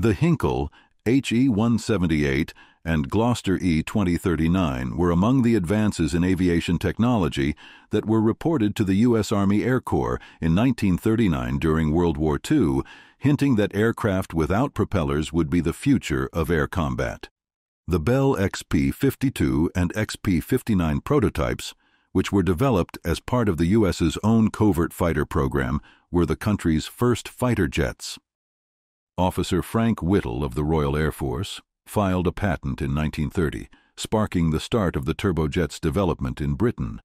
The Hinkle HE-178 and Gloster E-2039 were among the advances in aviation technology that were reported to the U.S. Army Air Corps in 1939 during World War II, hinting that aircraft without propellers would be the future of air combat. The Bell XP-52 and XP-59 prototypes, which were developed as part of the U.S.'s own covert fighter program, were the country's first fighter jets. Officer Frank Whittle of the Royal Air Force filed a patent in 1930, sparking the start of the turbojet's development in Britain.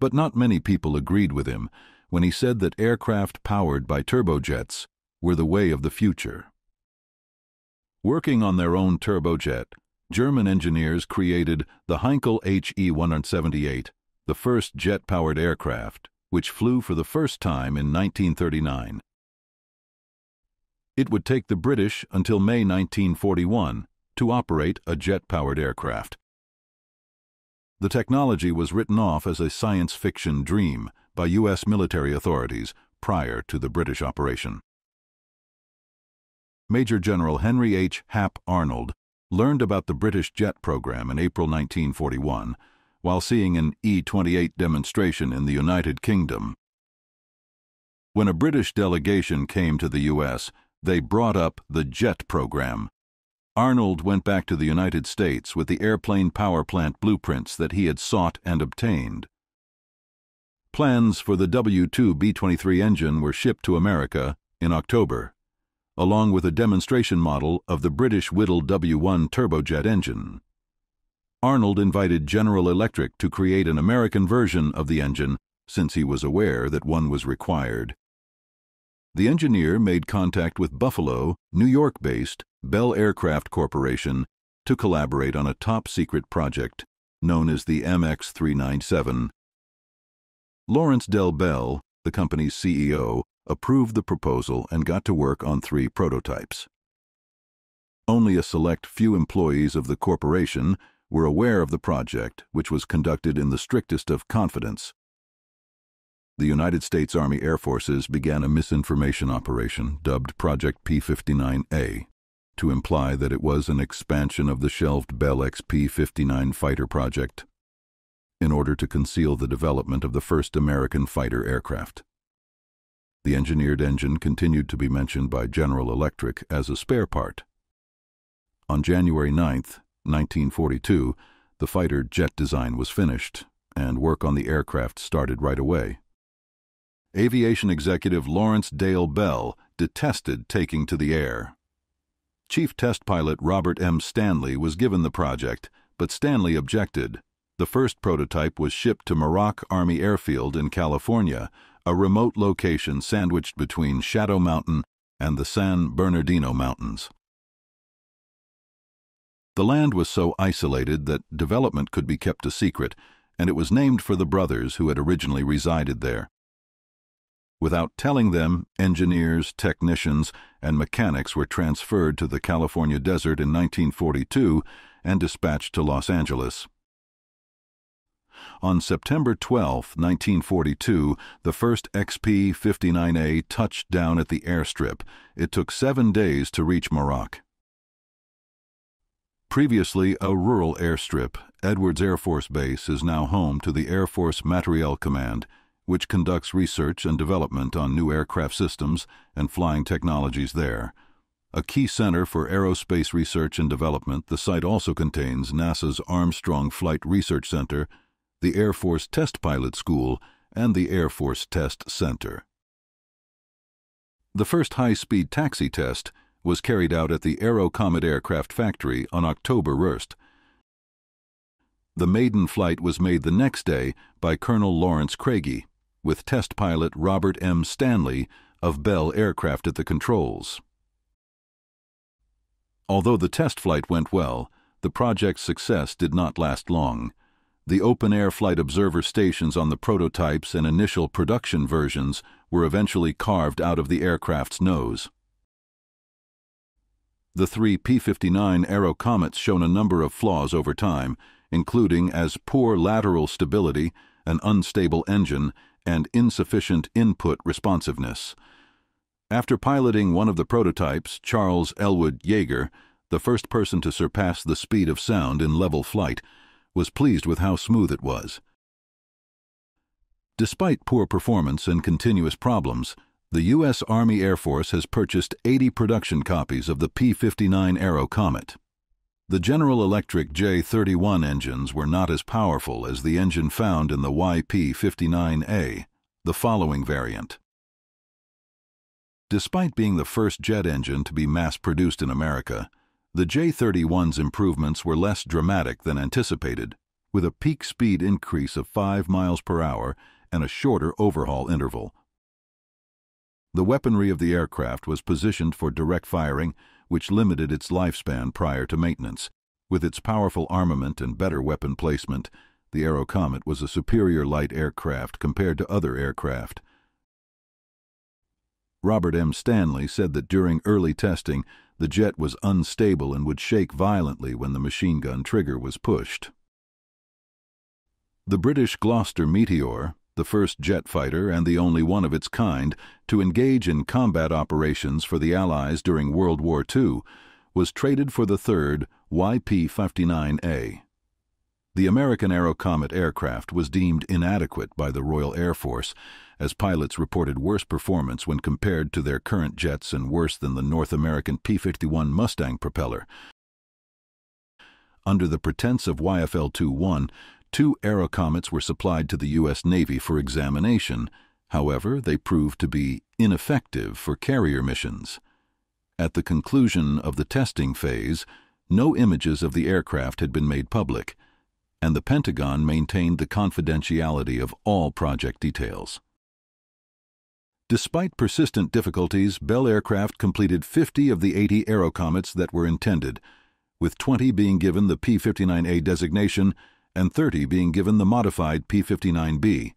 But not many people agreed with him when he said that aircraft powered by turbojets were the way of the future. Working on their own turbojet, German engineers created the Heinkel HE-178, the first jet-powered aircraft, which flew for the first time in 1939. It would take the British until May 1941 to operate a jet-powered aircraft. The technology was written off as a science fiction dream by U.S. military authorities prior to the British operation. Major General Henry H. Hap Arnold learned about the British jet program in April 1941 while seeing an E-28 demonstration in the United Kingdom. When a British delegation came to the U.S., they brought up the JET program. Arnold went back to the United States with the airplane power plant blueprints that he had sought and obtained. Plans for the W-2 B-23 engine were shipped to America in October, along with a demonstration model of the British Whittle W-1 turbojet engine. Arnold invited General Electric to create an American version of the engine since he was aware that one was required the engineer made contact with Buffalo, New York based Bell Aircraft Corporation to collaborate on a top secret project known as the MX 397. Lawrence Dale Bell, the company's CEO, approved the proposal and got to work on three prototypes. Only a select few employees of the corporation were aware of the project, which was conducted in the strictest of confidence the United States Army Air Forces began a misinformation operation dubbed Project P-59A to imply that it was an expansion of the shelved Bell XP-59 fighter project in order to conceal the development of the first American fighter aircraft. The engineered engine continued to be mentioned by General Electric as a spare part. On January 9, 1942, the fighter jet design was finished, and work on the aircraft started right away aviation executive Lawrence Dale Bell detested taking to the air. Chief Test Pilot Robert M. Stanley was given the project, but Stanley objected. The first prototype was shipped to Muroc Army Airfield in California, a remote location sandwiched between Shadow Mountain and the San Bernardino Mountains. The land was so isolated that development could be kept a secret, and it was named for the brothers who had originally resided there. Without telling them, engineers, technicians, and mechanics were transferred to the California desert in 1942 and dispatched to Los Angeles. On September 12, 1942, the first XP-59A touched down at the airstrip. It took seven days to reach Muroc. Previously a rural airstrip, Edwards Air Force Base is now home to the Air Force Materiel Command, which conducts research and development on new aircraft systems and flying technologies there. A key center for aerospace research and development, the site also contains NASA's Armstrong Flight Research Center, the Air Force Test Pilot School, and the Air Force Test Center. The first high-speed taxi test was carried out at the Airacomet Aircraft Factory on October 1st. The maiden flight was made the next day by Colonel Lawrence Craigie with test pilot Robert M. Stanley of Bell Aircraft at the controls. Although the test flight went well, the project's success did not last long. The open-air flight observer stations on the prototypes and initial production versions were eventually carved out of the aircraft's nose. The three P-59 Airacomets shown a number of flaws over time, including as poor lateral stability, an unstable engine, and insufficient input responsiveness. After piloting one of the prototypes, Charles Elwood Yeager, the first person to surpass the speed of sound in level flight, was pleased with how smooth it was. Despite poor performance and continuous problems, the U.S. Army Air Force has purchased 80 production copies of the P 59 Airacomet. The General Electric J 31 engines were not as powerful as the engine found in the YP 59A, the following variant. Despite being the first jet engine to be mass produced in America, the J 31's improvements were less dramatic than anticipated, with a peak speed increase of 5 miles per hour and a shorter overhaul interval. The weaponry of the aircraft was positioned for direct firing, which limited its lifespan prior to maintenance. With its powerful armament and better weapon placement, the Airacomet was a superior light aircraft compared to other aircraft. Robert M. Stanley said that during early testing, the jet was unstable and would shake violently when the machine gun trigger was pushed. The British Gloster Meteor, the first jet fighter and the only one of its kind to engage in combat operations for the Allies during World War II, was traded for the third YP 59A. The American Airacomet aircraft was deemed inadequate by the Royal Air Force as pilots reported worse performance when compared to their current jets and worse than the North American P-51 Mustang propeller. Under the pretense of YFL-21, two Airacomets were supplied to the U.S. Navy for examination. However, they proved to be ineffective for carrier missions. At the conclusion of the testing phase, no images of the aircraft had been made public, and the Pentagon maintained the confidentiality of all project details. Despite persistent difficulties, Bell Aircraft completed 50 of the 80 Airacomets that were intended, with 20 being given the P 59A designation and 30 being given the modified P 59B.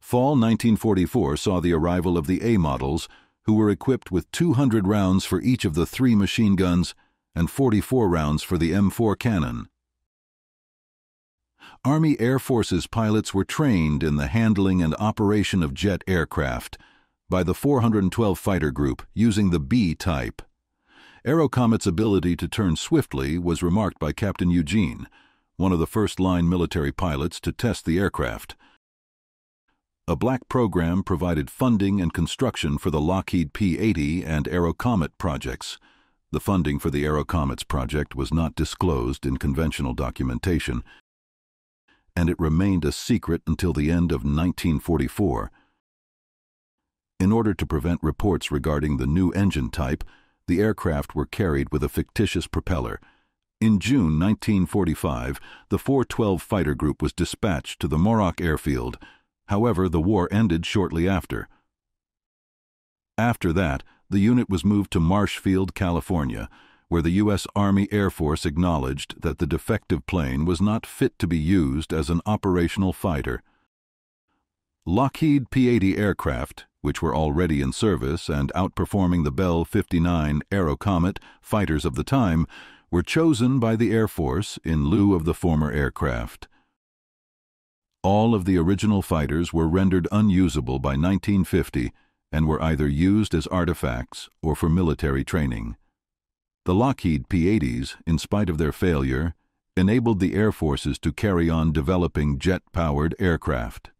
Fall 1944 saw the arrival of the A models, who were equipped with 200 rounds for each of the three machine guns and 44 rounds for the M4 cannon. Army Air Forces pilots were trained in the handling and operation of jet aircraft by the 412 Fighter Group using the B type. Airacomet's ability to turn swiftly was remarked by Captain Eugene, one of the first-line military pilots to test the aircraft. A black program provided funding and construction for the Lockheed P-80 and Airacomet projects. The funding for the Airacomets project was not disclosed in conventional documentation, and it remained a secret until the end of 1944. In order to prevent reports regarding the new engine type, the aircraft were carried with a fictitious propeller. In June 1945, the 412 Fighter Group was dispatched to the Muroc airfield. However, the war ended shortly after. After that, the unit was moved to March Field, California, where the U.S. Army Air Force acknowledged that the defective plane was not fit to be used as an operational fighter. Lockheed P-80 aircraft, which were already in service and outperforming the Bell 59 Airacomet fighters of the time, were chosen by the Air Force in lieu of the former aircraft. All of the original fighters were rendered unusable by 1950 and were either used as artifacts or for military training. The Lockheed P-80s, in spite of their failure, enabled the Air Forces to carry on developing jet-powered aircraft.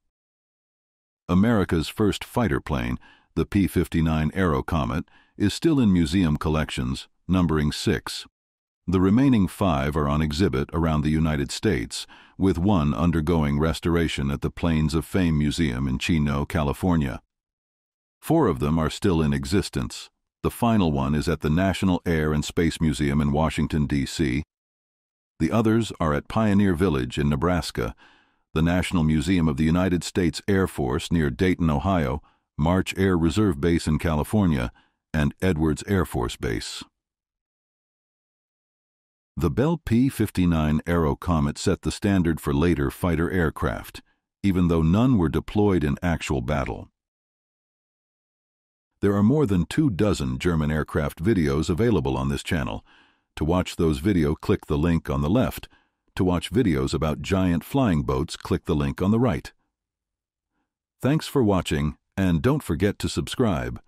America's first fighter plane, the P-59 Airacomet, is still in museum collections, numbering six. The remaining five are on exhibit around the United States, with one undergoing restoration at the Planes of Fame Museum in Chino, California. Four of them are still in existence, the final one is at the National Air and Space Museum in Washington, D.C. The others are at Pioneer Village in Nebraska, the National Museum of the United States Air Force near Dayton, Ohio, March Air Reserve Base in California, and Edwards Air Force Base. The Bell P-59 Airacomet set the standard for later fighter aircraft, even though none were deployed in actual battle. There are more than two dozen German aircraft videos available on this channel. To watch those videos, click the link on the left. To watch videos about giant flying boats, click the link on the right. Thanks for watching And don't forget to subscribe.